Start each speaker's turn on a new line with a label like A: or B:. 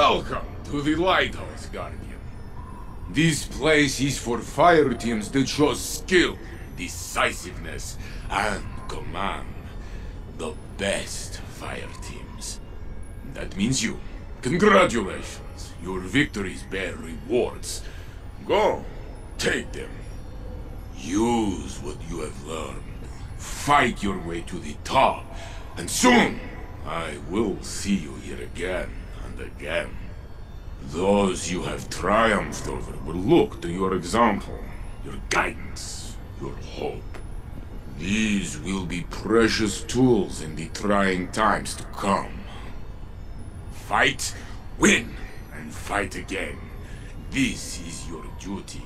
A: Welcome to the Lighthouse, Guardian. This place is for fire teams that show skill, decisiveness, and command. The best fire teams. That means you. Congratulations. Your victories bear rewards. Go. Take them. Use what you have learned. Fight your way to the top. And soon, I will see you here again again. Those you have triumphed over will look to your example, your guidance, your hope. These will be precious tools in the trying times to come. Fight, win, and fight again. This is your duty.